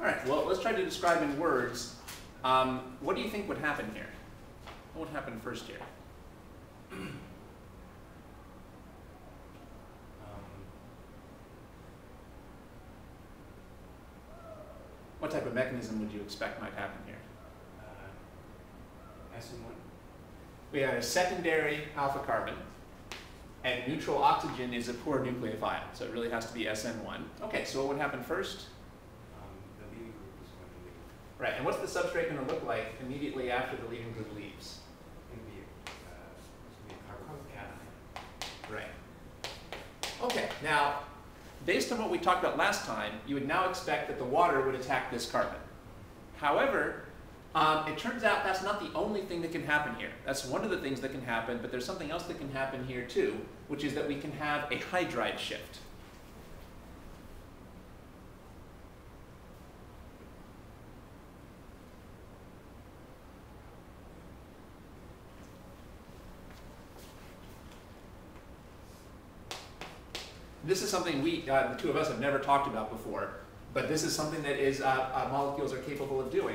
All right, well, let's try to describe in words. Um, what do you think would happen here? What would happen first here? Um, What type of mechanism would you expect might happen here? uh, SN1? We have a secondary alpha carbon, and neutral oxygen is a poor nucleophile, so it really has to be SN1. Okay, so what would happen first? Um, the leaving group is going to leave. Right, and what's the substrate going to look like immediately after the leaving group leaves? It's going to be, uh, it's going to be a carbocation. Right. Okay, now, based on what we talked about last time, you would now expect that the water would attack this carbon. However, um, it turns out that's not the only thing that can happen here. That's one of the things that can happen, but there's something else that can happen here too, which is that we can have a hydride shift. This is something we, uh, the two of us, have never talked about before, but this is something that is uh, uh, molecules are capable of doing.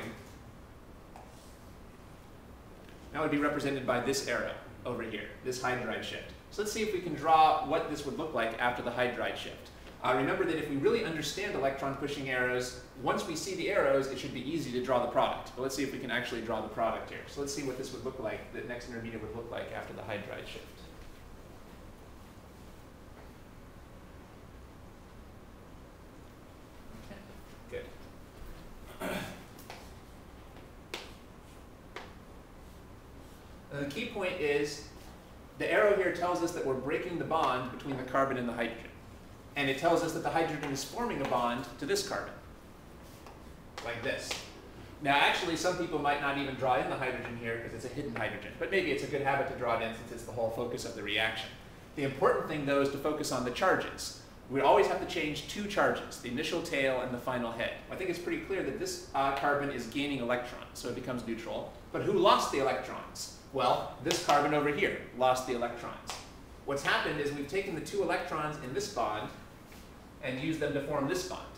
That would be represented by this arrow over here, this hydride shift. So let's see if we can draw what this would look like after the hydride shift. Uh, remember that if we really understand electron pushing arrows, once we see the arrows, it should be easy to draw the product. But let's see if we can actually draw the product here. So let's see what this would look like, the next intermediate would look like after the hydride shift. The key point is the arrow here tells us that we're breaking the bond between the carbon and the hydrogen. And it tells us that the hydrogen is forming a bond to this carbon, like this. Now actually some people might not even draw in the hydrogen here because it's a hidden hydrogen, but maybe it's a good habit to draw it in since it's the whole focus of the reaction. The important thing though is to focus on the charges. We always have to change two charges, the initial tail and the final head. I think it's pretty clear that this uh, carbon is gaining electrons, so it becomes neutral. But who lost the electrons? Well, this carbon over here lost the electrons. What's happened is we've taken the two electrons in this bond and used them to form this bond.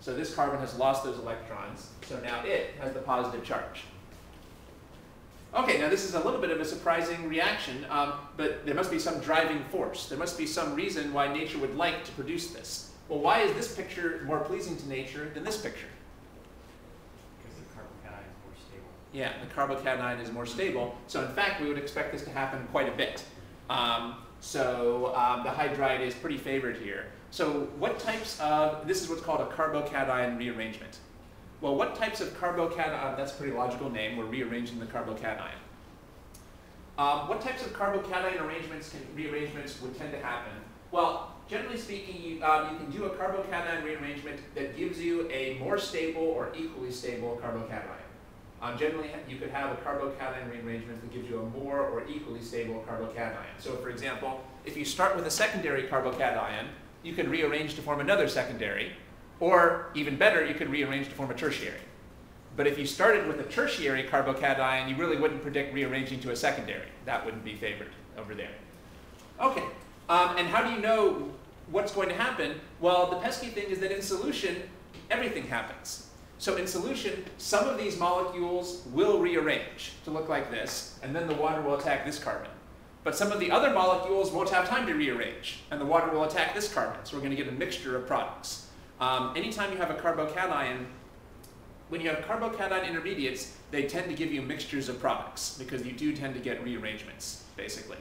So this carbon has lost those electrons, so now it has the positive charge. Okay, now this is a little bit of a surprising reaction, um, but there must be some driving force. There must be some reason why nature would like to produce this. Well, why is this picture more pleasing to nature than this picture? Because the carbocation is more stable. Yeah, the carbocation is more stable. So in fact, we would expect this to happen quite a bit. Um, so um, the hydride is pretty favored here. So what types of, this is what's called a carbocation rearrangement. Well, what types of carbocation, uh, that's a pretty logical name, we're rearranging the carbocation. Um, what types of carbocation arrangements can, rearrangements would tend to happen? Well, generally speaking, you, um, you can do a carbocation rearrangement that gives you a more stable or equally stable carbocation. Um, generally, you could have a carbocation rearrangement that gives you a more or equally stable carbocation. So for example, if you start with a secondary carbocation, you can rearrange to form another secondary, or even better, you could rearrange to form a tertiary. But if you started with a tertiary carbocation, you really wouldn't predict rearranging to a secondary. That wouldn't be favored over there. Okay, um, and how do you know what's going to happen? Well, the pesky thing is that in solution, everything happens. So in solution, some of these molecules will rearrange to look like this, and then the water will attack this carbon. But some of the other molecules won't have time to rearrange, and the water will attack this carbon. So we're going to get a mixture of products. Um, anytime you have a carbocation, when you have carbocation intermediates, they tend to give you mixtures of products because you do tend to get rearrangements, basically.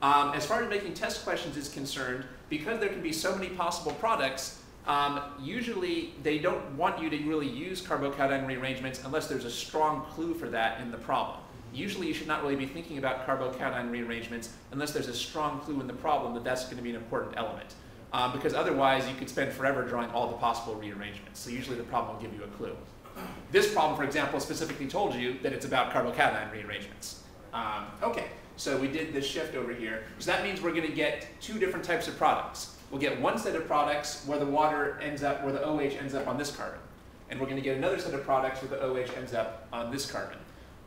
Um, as far as making test questions is concerned, because there can be so many possible products, um, usually they don't want you to really use carbocation rearrangements unless there's a strong clue for that in the problem. Usually you should not really be thinking about carbocation rearrangements unless there's a strong clue in the problem that that's going to be an important element. Um, because otherwise you could spend forever drawing all the possible rearrangements. So usually the problem will give you a clue. This problem, for example, specifically told you that it's about carbocation rearrangements. Um, okay, so we did this shift over here. So that means we're going to get two different types of products. We'll get one set of products where the water ends up, where the OH ends up on this carbon. And we're going to get another set of products where the OH ends up on this carbon.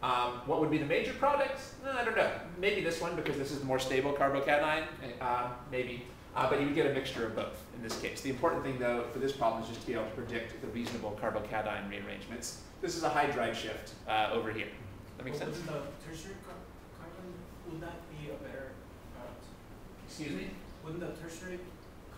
Um, what would be the major products? Uh, I don't know. Maybe this one because this is the more stable carbocation. Uh, maybe. Uh, but you would get a mixture of both in this case. The important thing though for this problem is just to be able to predict the reasonable carbocation rearrangements. This is a hydride shift uh, over here. That makes sense? Wouldn't the tertiary car- carbon, would that be a better product? Excuse me? Wouldn't the tertiary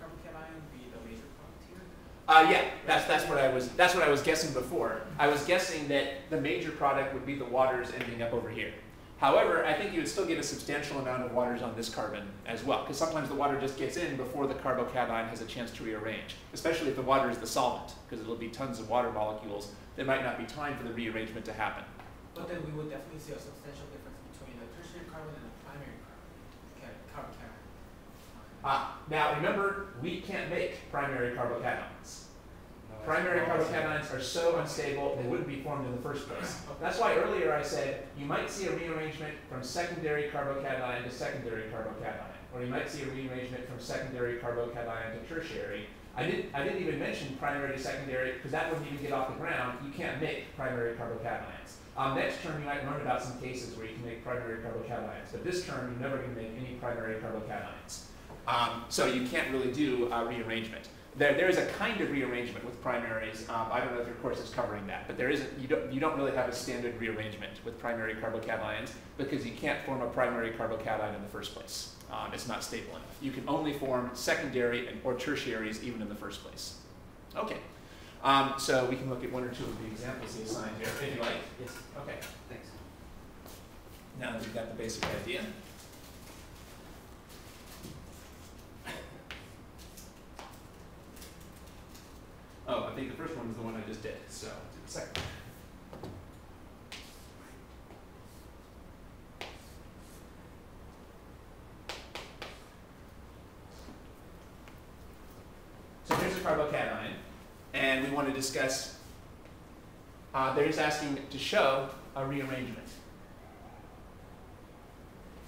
carbocation be the major product here? Uh, yeah, that's, that's what I was, that's what I was guessing before. I was guessing that the major product would be the waters ending up over here. However, I think you would still get a substantial amount of waters on this carbon as well, because sometimes the water just gets in before the carbocation has a chance to rearrange, especially if the water is the solvent, because it'll be tons of water molecules. There might not be time for the rearrangement to happen. But then we would definitely see a substantial difference between the tertiary carbon and the primary carbon, ca- carbocation. Ah, now remember, we can't make primary carbocations. No, Primary carbocations are so unstable, they wouldn't be formed in the first place. That's why earlier I said you might see a rearrangement from secondary carbocation to secondary carbocation, or you might see a rearrangement from secondary carbocation to tertiary. I didn't, I didn't even mention primary to secondary because that wouldn't even get off the ground. You can't make primary carbocations. Um, next term you might learn about some cases where you can make primary carbocations, but this term you're never going to make any primary carbocations. Um, so you can't really do uh, rearrangement. There, there is a kind of rearrangement with primaries. Um, I don't know if your course is covering that, but there isn't. You don't, you don't really have a standard rearrangement with primary carbocations because you can't form a primary carbocation in the first place. Um, it's not stable enough. You can only form secondary and, or tertiaries even in the first place. Okay. Um, so we can look at one or two of the examples he assigned here, if you like. Yes, Okay. thanks. Now that we've got the basic idea. Oh, I think the first one was the one I just did, so do the second. one. So here's a carbocation, and we want to discuss, uh, they're just asking to show a rearrangement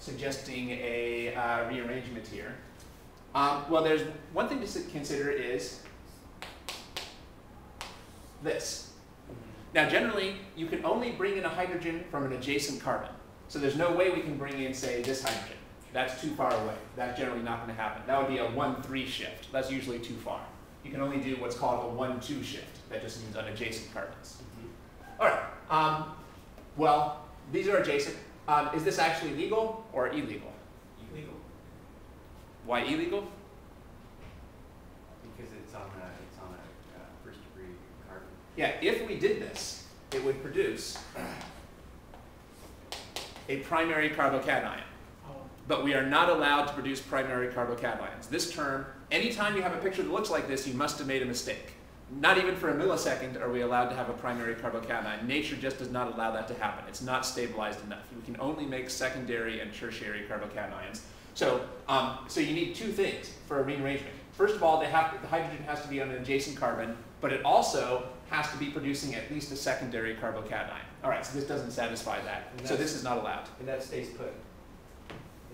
suggesting a uh, rearrangement here. Um, well, there's one thing to consider is this. Now, generally, you can only bring in a hydrogen from an adjacent carbon. So there's no way we can bring in, say, this hydrogen. That's too far away. That's generally not going to happen. That would be a 1-3 shift. That's usually too far. You can only do what's called a 1-2 shift. That just means on adjacent carbons. All right. Um, well, these are adjacent. Um, is this actually legal or illegal? Illegal. Why illegal? Because it's on a, it's on a uh, first degree carbon. Yeah, if we did this, it would produce a primary carbocation. But we are not allowed to produce primary carbocations. This term, anytime you have a picture that looks like this, you must have made a mistake. Not even for a millisecond are we allowed to have a primary carbocation. Nature just does not allow that to happen. It's not stabilized enough. We can only make secondary and tertiary carbocations. So, um, so you need two things for a rearrangement. First of all, they have, the hydrogen has to be on an adjacent carbon, but it also has to be producing at least a secondary carbocation. All right, so this doesn't satisfy that. So this is not allowed. And that stays put.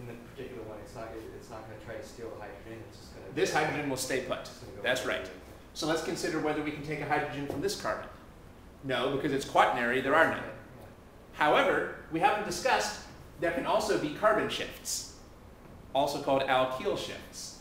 In the particular one, it's not, it's not gonna try to steal the hydrogen, it's just gonna. This hydrogen will stay put. it's gonna go That's right. So let's consider whether we can take a hydrogen from this carbon. No, because it's quaternary, there are none. However, we haven't discussed there can also be carbon shifts, also called alkyl shifts.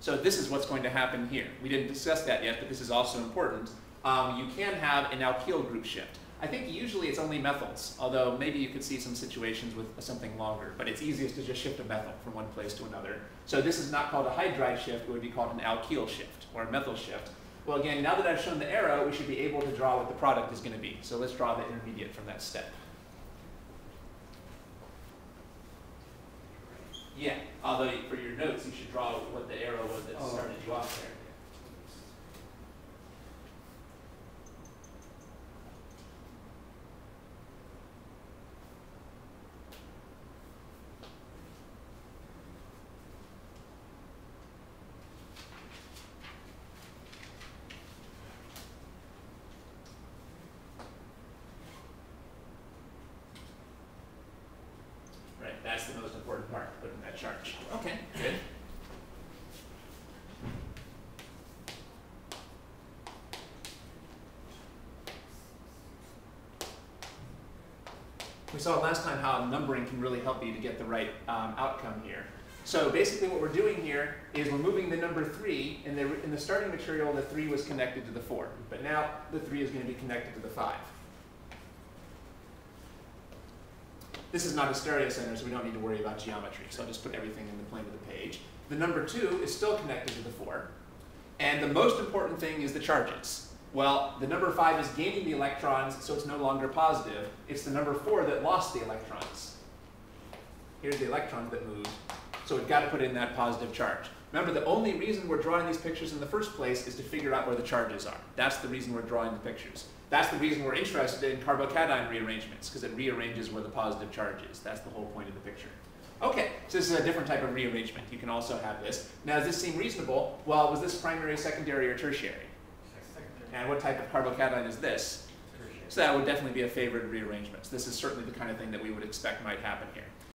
So this is what's going to happen here. We didn't discuss that yet, but this is also important. Um, you can have an alkyl group shift. I think usually it's only methyls, although maybe you could see some situations with something longer, but it's easiest to just shift a methyl from one place to another. So this is not called a hydride shift, it would be called an alkyl shift or a methyl shift. Well, again, now that I've shown the arrow, we should be able to draw what the product is going to be. So let's draw the intermediate from that step. Yeah, although for your notes, you should draw what the arrow was that Oh. started you off there. Right, that's the most important part, to put in that chart. Okay, good. We saw last time how numbering can really help you to get the right um, outcome here. So basically what we're doing here is we're moving the number three, in the, in the starting material, the three was connected to the four, but now the three is gonna be connected to the five. This is not a stereo center, so we don't need to worry about geometry, so I'll just put everything in the plane of the page. The number two is still connected to the four, and the most important thing is the charges. Well, the number five is gaining the electrons, so it's no longer positive. It's the number four that lost the electrons. Here's the electrons that moved, so we've got to put in that positive charge. Remember, the only reason we're drawing these pictures in the first place is to figure out where the charges are. That's the reason we're drawing the pictures. That's the reason we're interested in carbocation rearrangements, because it rearranges where the positive charge is. That's the whole point of the picture. Okay, so this is a different type of rearrangement. You can also have this. Now, does this seem reasonable? Well, was this primary, secondary, or tertiary? Secondary. And what type of carbocation is this? Tertiary. So that would definitely be a favored rearrangement. So this is certainly the kind of thing that we would expect might happen here.